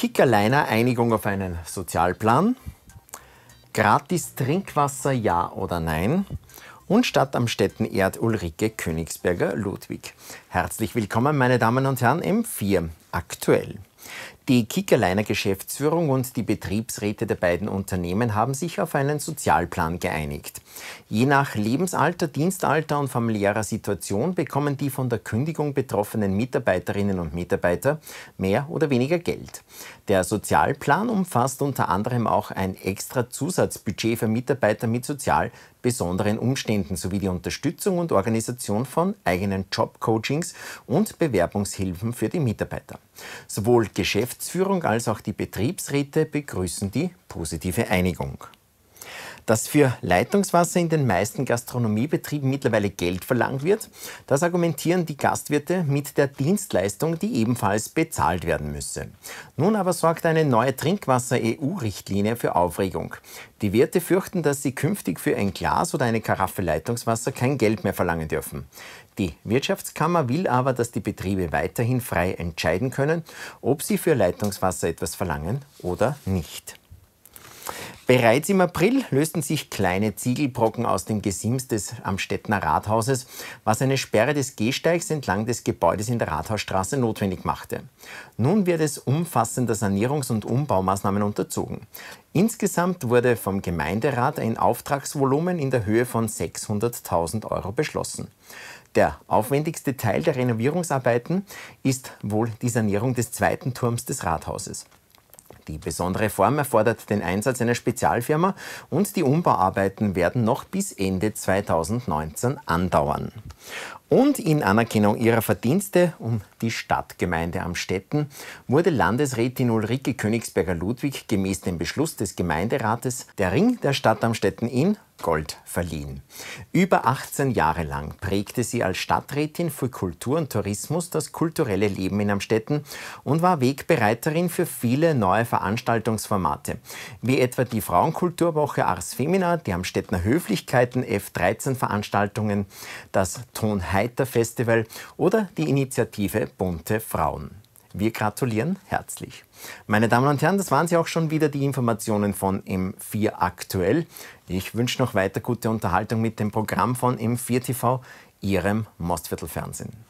Kickerliner Einigung auf einen Sozialplan, gratis Trinkwasser ja oder nein und Stadt am Städtenerd Ulrike Königsberger Ludwig. Herzlich willkommen, meine Damen und Herren, im 4 aktuell. Die Kickerliner Geschäftsführung und die Betriebsräte der beiden Unternehmen haben sich auf einen Sozialplan geeinigt. Je nach Lebensalter, Dienstalter und familiärer Situation bekommen die von der Kündigung betroffenen Mitarbeiterinnen und Mitarbeiter mehr oder weniger Geld. Der Sozialplan umfasst unter anderem auch ein extra Zusatzbudget für Mitarbeiter mit sozial besonderen Umständen sowie die Unterstützung und Organisation von eigenen Jobcoachings und Bewerbungshilfen für die Mitarbeiter. Sowohl Geschäftsführung als auch die Betriebsräte begrüßen die positive Einigung. Dass für Leitungswasser in den meisten Gastronomiebetrieben mittlerweile Geld verlangt wird, das argumentieren die Gastwirte mit der Dienstleistung, die ebenfalls bezahlt werden müsse. Nun aber sorgt eine neue Trinkwasser-EU-Richtlinie für Aufregung. Die Wirte fürchten, dass sie künftig für ein Glas oder eine Karaffe Leitungswasser kein Geld mehr verlangen dürfen. Die Wirtschaftskammer will aber, dass die Betriebe weiterhin frei entscheiden können, ob sie für Leitungswasser etwas verlangen oder nicht. Bereits im April lösten sich kleine Ziegelbrocken aus dem Gesims des Amstettner Rathauses, was eine Sperre des Gehsteigs entlang des Gebäudes in der Rathausstraße notwendig machte. Nun wird es umfassender Sanierungs- und Umbaumaßnahmen unterzogen. Insgesamt wurde vom Gemeinderat ein Auftragsvolumen in der Höhe von 600.000 Euro beschlossen. Der aufwendigste Teil der Renovierungsarbeiten ist wohl die Sanierung des zweiten Turms des Rathauses. Die besondere Form erfordert den Einsatz einer Spezialfirma und die Umbauarbeiten werden noch bis Ende 2019 andauern. Und in Anerkennung ihrer Verdienste um die Stadtgemeinde Amstetten wurde Landesrätin Ulrike Königsberger-Ludwig gemäß dem Beschluss des Gemeinderates der Ring der Stadt Amstetten in Gold verliehen. Über 18 Jahre lang prägte sie als Stadträtin für Kultur und Tourismus das kulturelle Leben in Amstetten und war Wegbereiterin für viele neue Veranstaltungsformate, wie etwa die Frauenkulturwoche Ars Femina, die Amstettener Höflichkeiten F13-Veranstaltungen, das Ton Heiter Festival oder die Initiative Bunte Frauen. Wir gratulieren herzlich. Meine Damen und Herren, das waren sie auch schon wieder die Informationen von M4 aktuell. Ich wünsche noch weiter gute Unterhaltung mit dem Programm von M4 TV, Ihrem Mostviertel Fernsehen.